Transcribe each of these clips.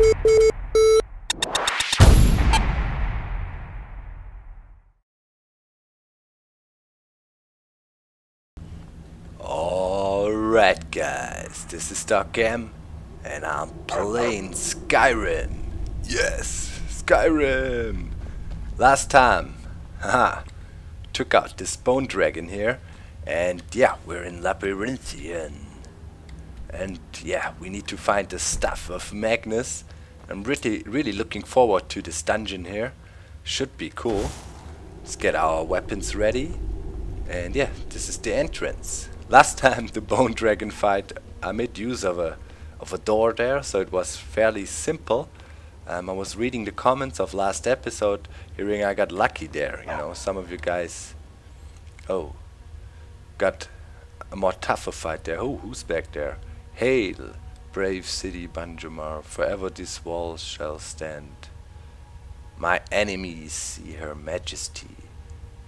Alright guys, this is DocM and I'm playing Skyrim. Yes, Skyrim! Last time, haha, took out this bone dragon here and yeah, we're in Labyrinthian. And yeah, we need to find the Staff of Magnus. I'm really, really looking forward to this dungeon here. Should be cool. Let's get our weapons ready. And yeah, this is the entrance. Last time the bone dragon fight I made use of a of a door there, so it was fairly simple. Um, I was reading the comments of last episode, hearing I got lucky there. You know, some of you guys, oh, got a more tougher fight there. Oh, who's back there? Hail, brave city Bromjunaar, forever this wall shall stand. My enemies see her majesty,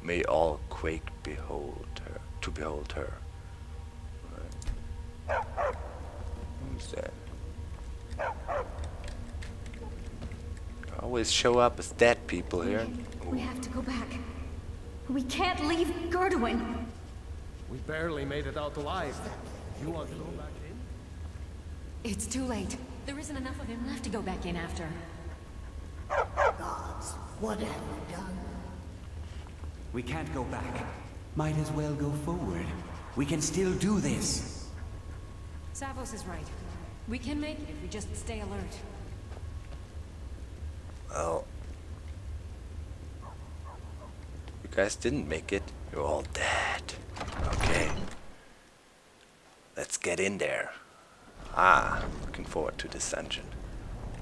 may all quake behold her, to behold her. Who's that? Always show up as dead people here. We have to go back. We can't leave Girduin. We barely made it out alive. You want to go back in? It's too late. There isn't enough of him left to go back in after. Gods, what have we done? We can't go back. Might as well go forward. We can still do this. Savos is right. We can make it if we just stay alert. Well, you guys didn't make it. You're all dead. Okay. Let's get in there. Ah, looking forward to this dungeon.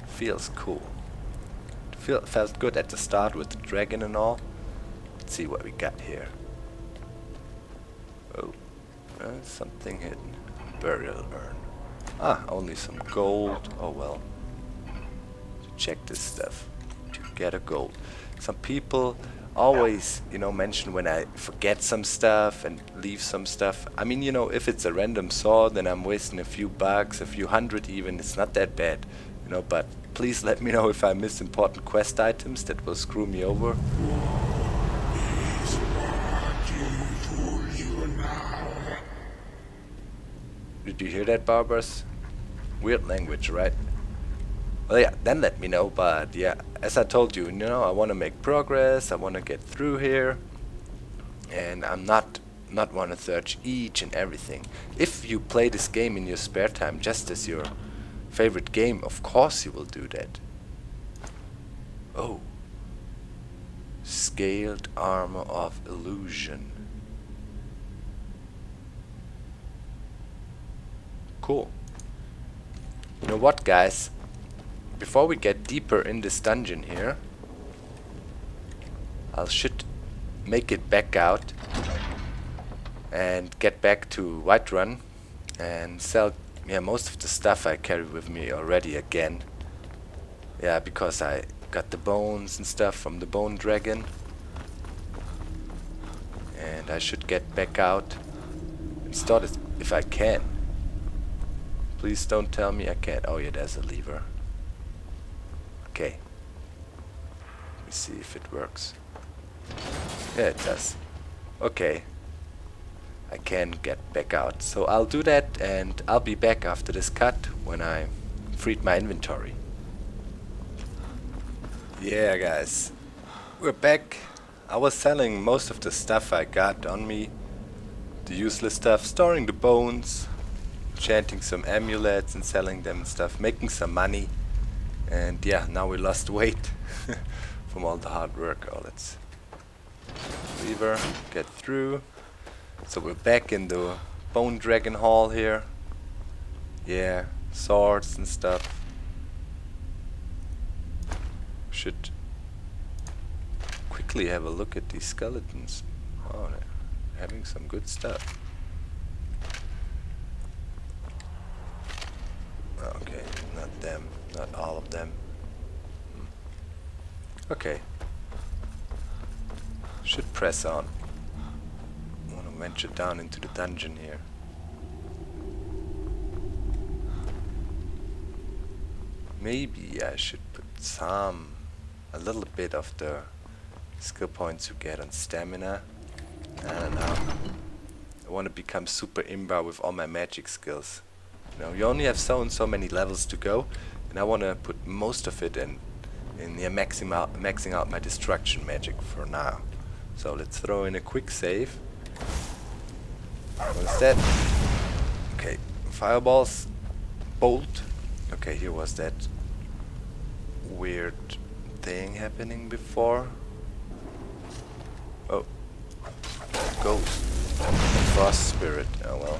Feels cool. Feel, felt good at the start with the dragon and all. Let's see what we got here. Oh, uh, something hidden. Burial urn. Ah, only some gold. Oh well. Check this stuff. To get a gold. Some people always, you know, mention when I forget some stuff and leave some stuff. I mean, you know, if it's a random sword, then I'm wasting a few bucks, a few hundred even. It's not that bad, you know. But please let me know if I miss important quest items that will screw me over. Did you hear that, Barbas? Weird language, right? Well, yeah, then let me know, but yeah, as I told you, you know, I want to make progress, I want to get through here, and I'm not not want to search each and everything. If you play this game in your spare time, just as your favorite game, of course you will do that. Oh. Scaled armor of illusion. Cool. You know what, guys? Before we get deeper in this dungeon here, I should make it back out and get back to Whiterun and sell yeah most of the stuff I carry with me already again. Yeah, because I got the bones and stuff from the bone dragon. And I should get back out and start it if I can. Please don't tell me I can't. Oh yeah, there's a lever. Okay. Let me see if it works. Yeah, it does. Okay. I can get back out. So I'll do that and I'll be back after this cut when I freed my inventory. Yeah guys, we're back. I was selling most of the stuff I got on me. The useless stuff, storing the bones, enchanting some amulets and selling them and stuff, making some money. And yeah, now we lost weight from all the hard work. Oh, let's lever, get through. So we're back in the Bone Dragon Hall here. Yeah, swords and stuff. Should quickly have a look at these skeletons. Oh, they're having some good stuff. Okay, not them, not all of them. Okay. Should press on want to venture down into the dungeon here. maybe I should put some, a little bit of the skill points you get on stamina. I don't know. I want to become super imba with all my magic skills. You know, you only have so and so many levels to go, and I want to put most of it in, in yeah, maxing out, maxing out my destruction magic for now. So let's throw in a quick save. What's that? Okay, fireballs, bolt. Okay, here was that weird thing happening before. Oh, ghost, frost spirit. Oh well,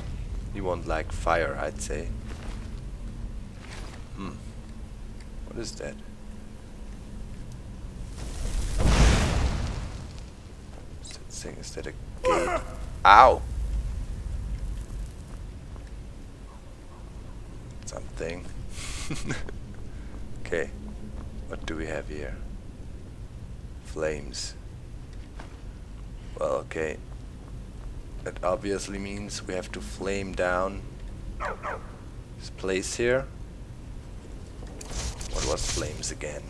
you won't like fire, I'd say. Hmm. What is that? That a gate? Ow! Something. okay. What do we have here? Flames. Well, okay. That obviously means we have to flame down this place here. What was flames again?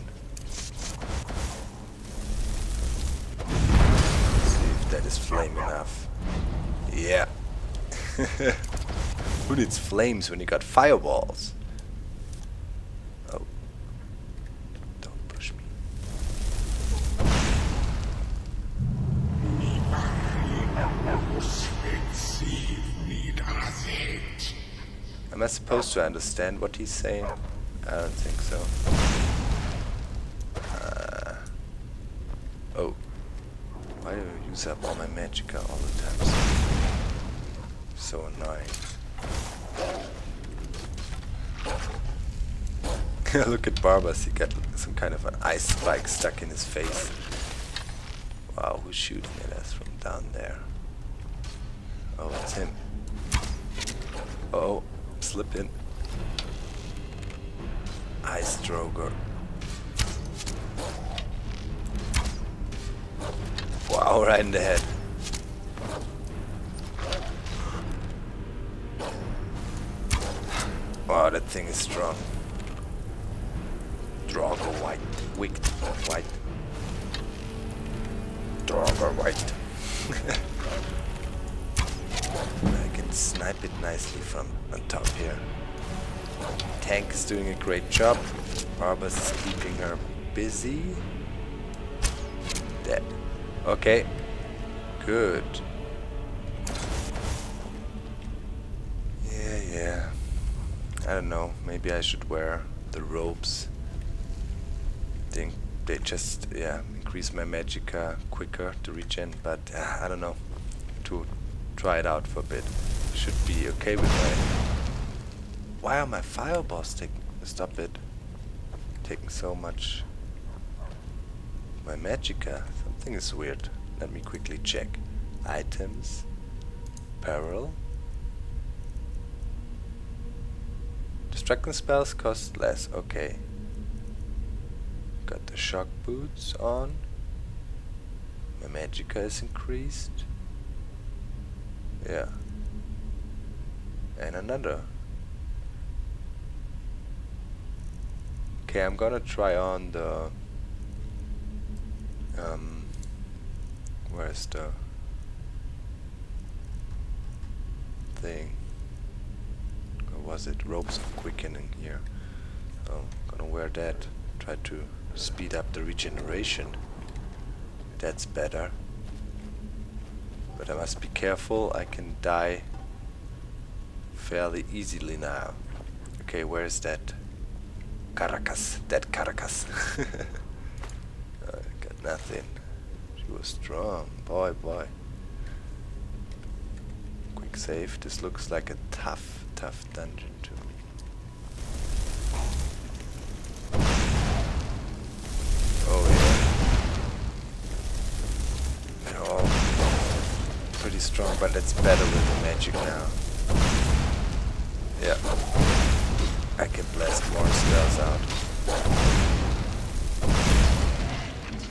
That is flame enough. Yeah. Who needs flames when you got fireballs? Oh. Don't push me. Am I supposed to understand what he's saying? I don't think so. Uh, oh. Why do I use up all my magicka all the time? So annoying. Look at Barbas, he got some kind of an ice spike stuck in his face. Wow, who's shooting at us from down there? Oh, it's him. Uh oh, slip in. Ice Draugr. Wow, right in the head. Wow, that thing is strong. Draugr Wight. Wicked white. Draugr Wight. I can snipe it nicely from on top here. Tank is doing a great job. Barbas is keeping her busy. Dead. Okay. Good. Yeah, yeah. I don't know. Maybe I should wear the robes. Think they just yeah increase my magicka quicker to regen, but uh, I don't know. To try it out for a bit. Should be okay with my. Why are my fireballs taking? Stop it. Taking so much. My magicka. Something is weird. Let me quickly check. Items. Peril. Destructing spells cost less. Okay. Got the shock boots on. My magicka is increased. Yeah. And another. Okay, I'm gonna try on the um where's the thing? Or was it ropes of quickening here? Oh, gonna wear that. Try to speed up the regeneration. That's better. But I must be careful, I can die fairly easily now. Okay, where is that? Caracas, that Caracas. I uh, got nothing. Was strong, boy, boy. Quick save, this looks like a tough, tough dungeon to me. Oh yeah. Pretty strong, but it's better with the magic now. Yeah. I can blast more spells out.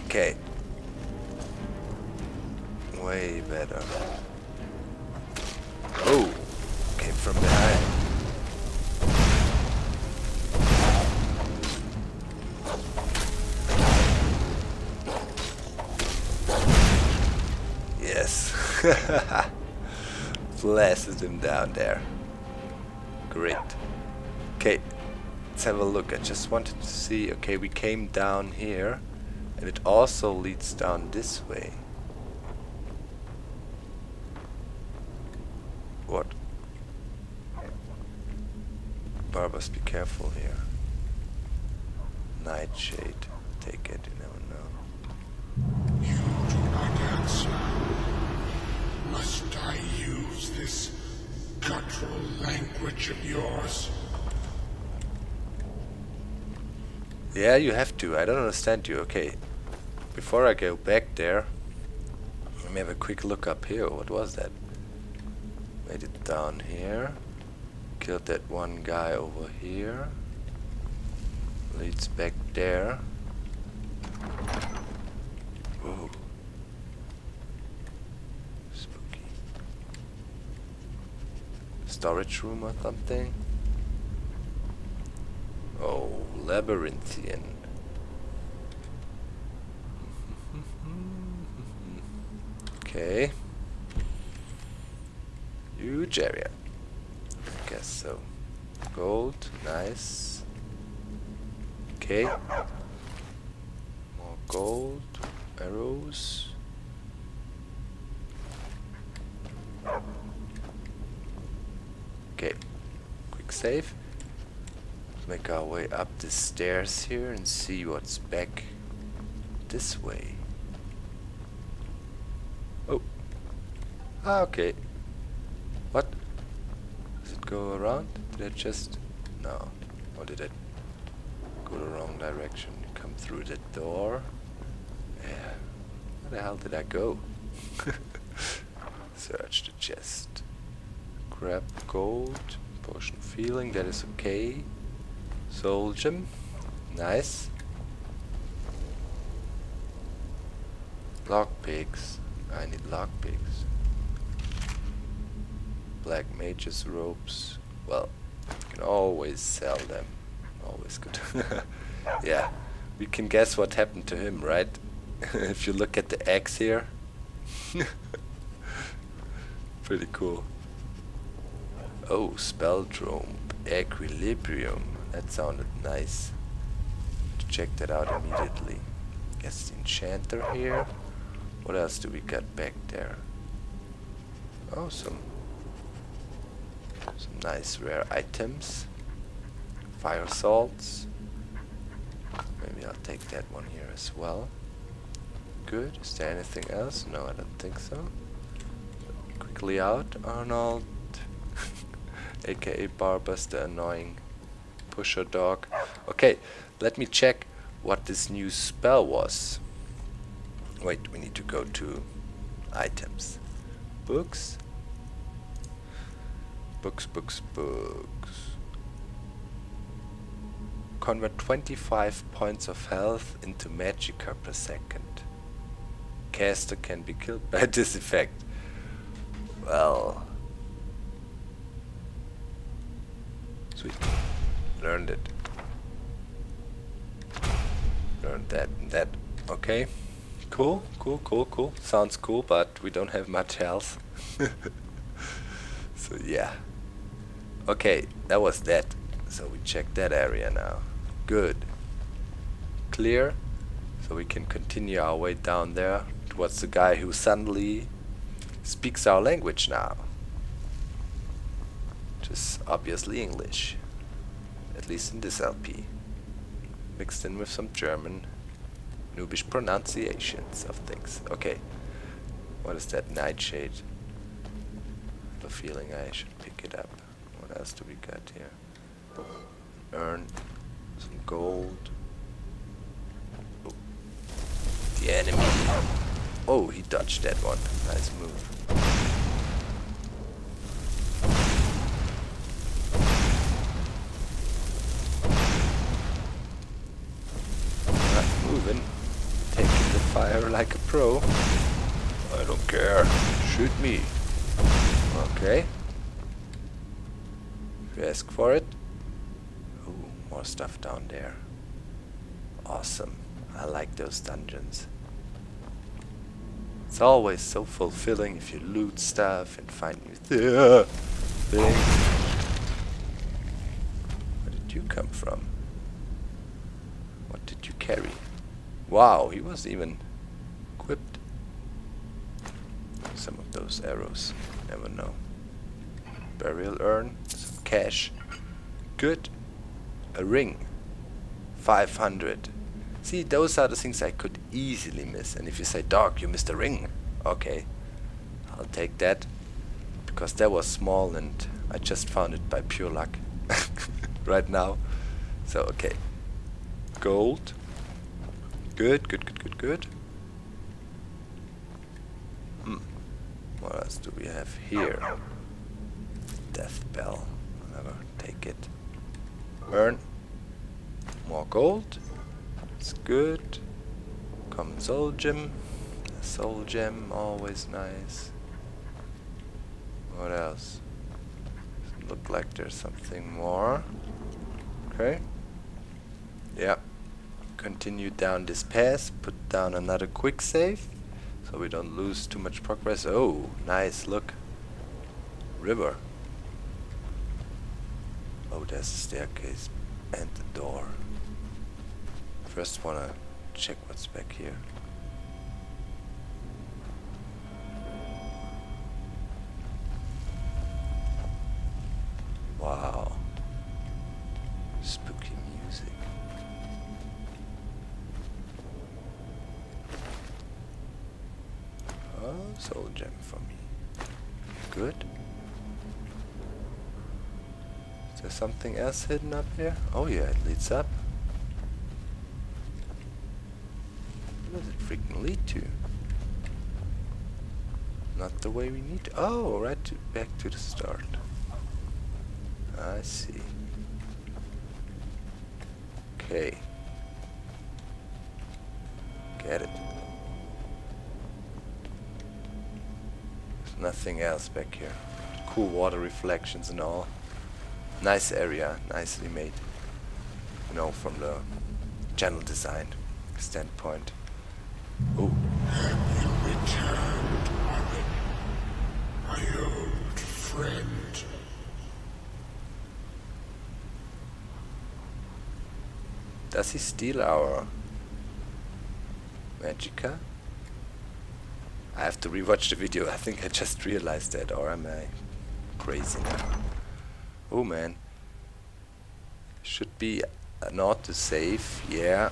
Okay way better. Oh, came from behind. Yes. Blasted him down there. Great. Okay, let's have a look. I just wanted to see. Okay, we came down here and it also leads down this way. What? Barbas, be careful here. Nightshade. Take it, you never know. You do not answer. Must I use this guttural language of yours? Yeah, you have to. I don't understand you. Okay. Before I go back there, let me have a quick look up here. What was that? Made it down here. Killed that one guy over here. Leads back there. Ooh. Spooky. Storage room or something? Oh, labyrinthian. okay. Huge area. I guess so. Gold, nice. Okay. More gold, arrows. Okay. Quick save. Let's make our way up the stairs here and see what's back this way. Oh. Ah, okay. Go around? Did I just... No. Or did I go the wrong direction? Come through the door? Yeah. Where the hell did I go? Search the chest. Grab gold. Potion of healing, that is okay. Soul gem. Nice. Lockpicks. I need lockpicks. Black mages robes. Well, you can always sell them. Always good. yeah, we can guess what happened to him, right? if you look at the axe here. Pretty cool. Oh, Spell Tome. Equilibrium. That sounded nice. Check that out immediately. Guess the enchanter here. What else do we got back there? Oh, some nice rare items. Fire salts. Maybe I'll take that one here as well. Good. Is there anything else? No, I don't think so. Quickly out, Arnold. AKA Barbas, the annoying pusher dog. Okay, let me check what this new spell was. Wait, we need to go to items. Books. Books, books, books. Convert 25 points of health into magicka per second. Caster can be killed by this effect. Well. Sweet. Learned it. Learned that that. Okay. Cool, cool, cool, cool. Sounds cool, but we don't have much health. so yeah. Okay, that was that. So we check that area now. Good. Clear. So we can continue our way down there towards the guy who suddenly speaks our language now. Which is obviously English. At least in this LP. Mixed in with some German noobish pronunciations of things. Okay. What is that nightshade? A feeling I should pick it up. What else do we got here? Earn some gold. Oh. The enemy. Oh, he dodged that one. Nice move. Not moving. Taking the fire like a pro. I don't care. Shoot me. Okay. Ask for it. Ooh, more stuff down there. Awesome. I like those dungeons. It's always so fulfilling if you loot stuff and find new th uh, things. Where did you come from? What did you carry? Wow, he was even equipped. Some of those arrows, never know. Burial urn, some cash. Good. A ring. 500. See, those are the things I could easily miss. And if you say, dog, you missed a ring. Okay, I'll take that. Because that was small and I just found it by pure luck. right now. So, okay. Gold. Good, good, good, good, good. Hmm. What else do we have here? Death bell. Never take it. Earn. More gold. It's good. Common soul gem. Soul gem, always nice. What else? Look like there's something more. Okay. Yep. Continue down this path. Put down another quick save. So we don't lose too much progress. Oh, nice, look. River. Oh, there's a staircase and the door. First wanna check what's back here. Wow. Spooky music. Oh, soul gem for me. Good. Is there something hidden up here? Oh yeah, it leads up. What does it freaking lead to? Not the way we need to. Oh, right to back to the start. I see. Okay. Get it. There's nothing else back here. Cool water reflections and all. Nice area, nicely made. You know, from the channel design standpoint. Oh, You returned. My old friend. does he steal our Magicka? I have to rewatch the video. I think I just realized that, or am I crazy now? Oh man. Should be an auto save, yeah.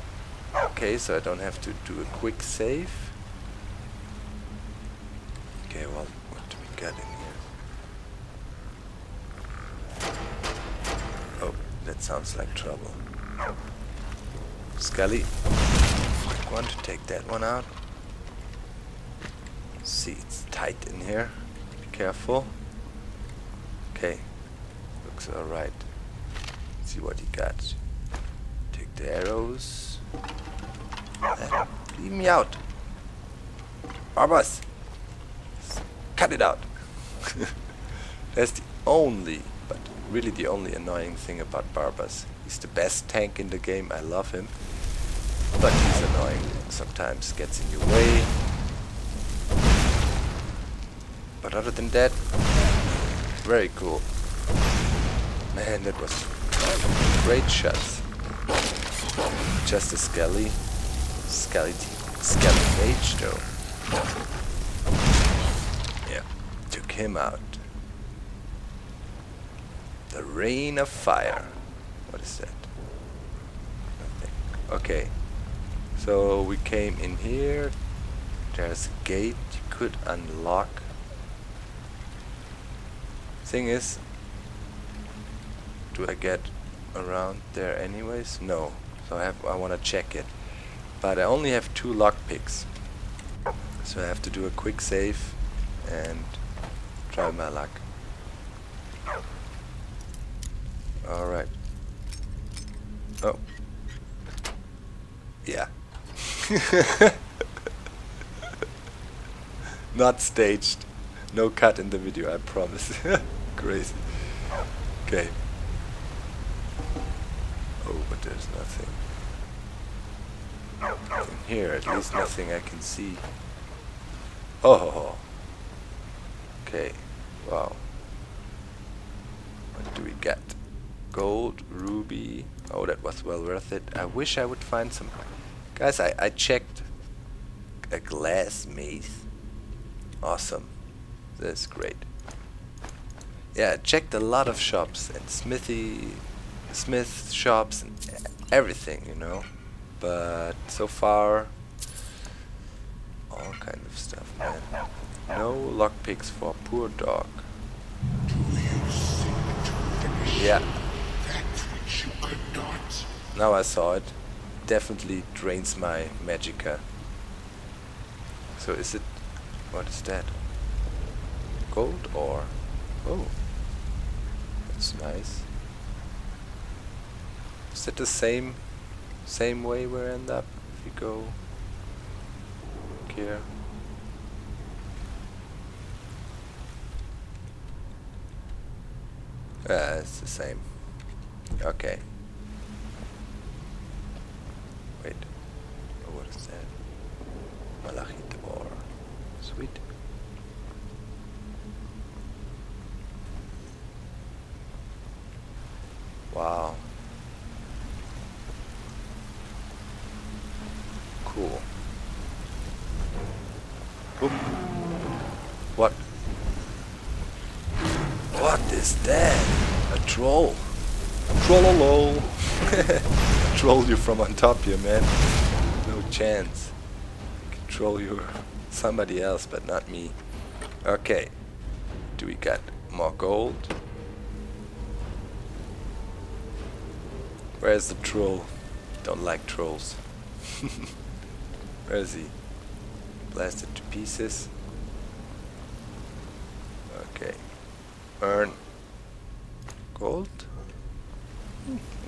Okay, so I don't have to do a quick save. Okay, well, what do we got in here? Oh, that sounds like trouble. Scully, quick one to take that one out. See, it's tight in here. Be careful. Okay, alright. See what he got. Take the arrows. Leave me out. Barbas! Cut it out! That's the only, but really the only annoying thing about Barbas. He's the best tank in the game, I love him. But he's annoying. Sometimes gets in your way. But other than that, very cool. Man, that was great shots. Just a Skelly. Skelly, Skelly Mage though. Yeah, took him out. The Rain of Fire. What is that? Nothing. Okay. So we came in here. There's a gate you could unlock. Thing is, do I get around there anyways? No. So I have I want to check it. But I only have two lockpicks. So I have to do a quick save and try my luck. Alright. Oh. Yeah. Not staged. No cut in the video, I promise. Crazy. Okay. Oh, but there's nothing. Nothing here, at least nothing I can see. Oh. Okay. Wow. What do we get? Gold, ruby. Oh, that was well worth it. I wish I would find some. Guys, I, I checked a glass mace. Awesome. That's great. Yeah, I checked a lot of shops and smithy, smith shops and everything, you know. But so far, all kind of stuff, man. No lockpicks for poor dog. Yeah, now I saw it. Definitely drains my magicka. So is it... What is that? Gold or... Oh. That's nice. Is that the same... Same way we end up? If you go... Here. Yeah, it's the same. Okay. Wait. Oh, what is that? Malachite ore. Sweet. Wow. Cool. Oop. What? What is that? A troll. Trollolo. Troll you from on top here, man. No chance. Control you somebody else, but not me. Okay. Do we got more gold? Where's the troll? Don't like trolls. Where is he? Blasted to pieces. Okay. Earn gold.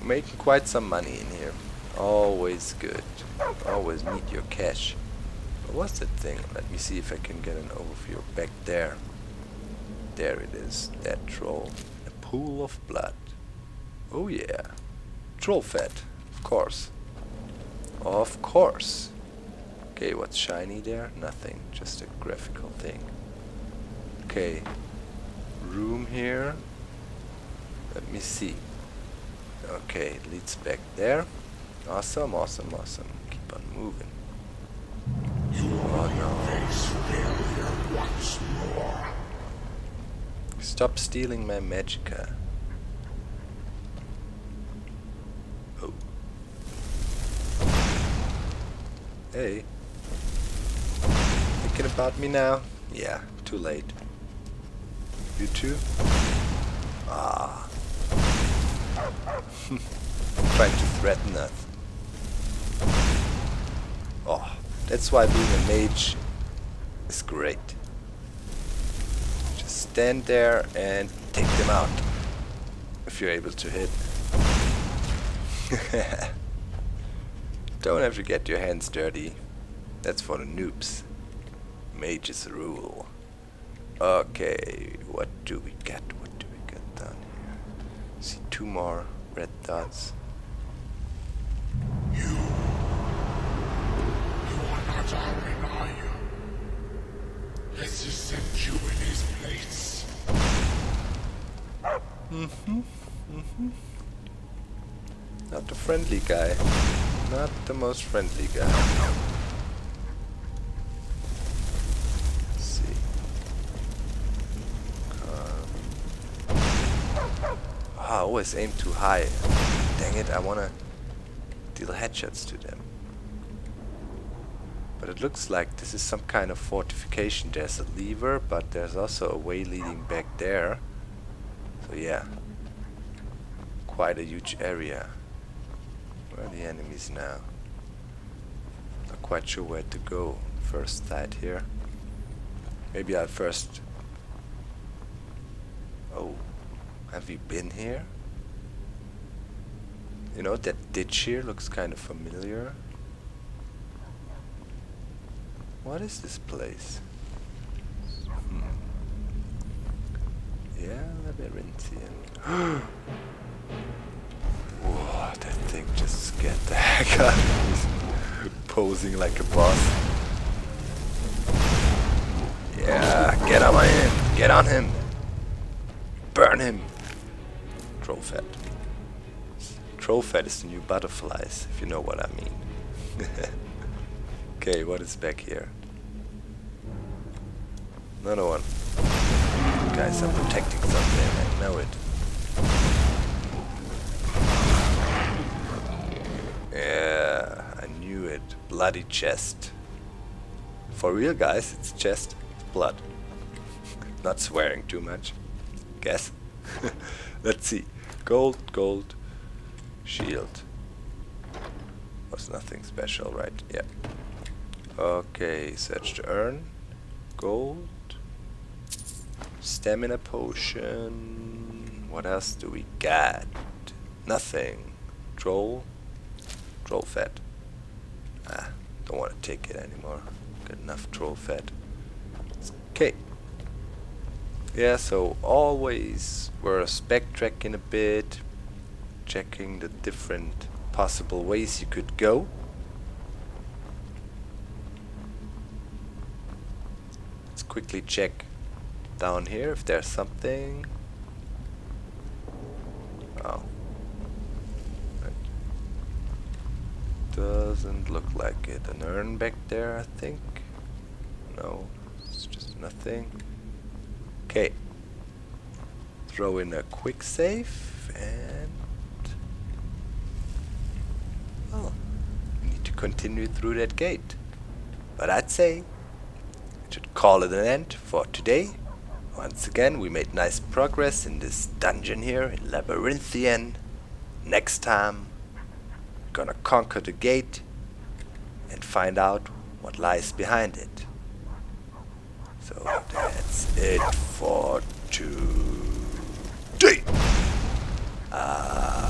Making quite some money in here. Always good. Always need your cash. What was that thing? Let me see if I can get an overview. Back there. There it is. That troll. A pool of blood. Oh yeah. Troll fat. Of course. Of course. Okay, what's shiny there? Nothing. Just a graphical thing. Okay. Room here. Let me see. Okay, it leads back there. Awesome, awesome, awesome. Keep on moving. Oh no. Once more. Stop stealing my magicka. Oh. Hey. Thinking about me now? Yeah, too late. You too? Ah. Trying to threaten us. Oh, that's why being a mage is great. Just stand there and take them out. If you're able to hit. Don't have to get your hands dirty. That's for the noobs. Mages rule. Okay, what do we get? What do we get down here? See two more red dots. You You are not Armin, are you? Let's just you in his place. Mhm. Mhm. Not the friendly guy. Not the most friendly guy. Ah, I always aim too high. Dang it, I wanna deal headshots to them. But it looks like this is some kind of fortification. There's a lever, but there's also a way leading back there. So yeah. Quite a huge area. Where are the enemies now? Not quite sure where to go. First sight here. Maybe I'll first... Oh, have you been here? You know, that ditch here looks kind of familiar. What is this place? Hmm. Yeah, Labyrinthian. Whoa, that thing just scared the heck out of me. Posing like a boss. Yeah, get on him. Get on him. Burn him. Troll fat is the new butterflies, if you know what I mean. okay, what is back here? Another one. Guys are protecting something, I know it. Yeah, I knew it. Bloody chest. For real, guys, it's chest, blood. Not swearing too much. Guess. Let's see. Gold, gold, shield. Was nothing special, right? Yeah. Okay, search to earn. Gold. Stamina potion. What else do we got? Nothing. Troll. Troll fat. Ah, don't want to take it anymore. Got enough troll fat. Okay. Yeah, so always we're spec tracking a bit, checking the different possible ways you could go. Let's quickly check down here if there's something. Oh. Doesn't look like it. An urn back there, I think. No, it's just nothing. Okay. Throw in a quick save and... Well, we need to continue through that gate. But I'd say I should call it an end for today. Once again, we made nice progress in this dungeon here in Labyrinthian. Next time, we're gonna conquer the gate and find out what lies behind it. So that's it for today. Uh,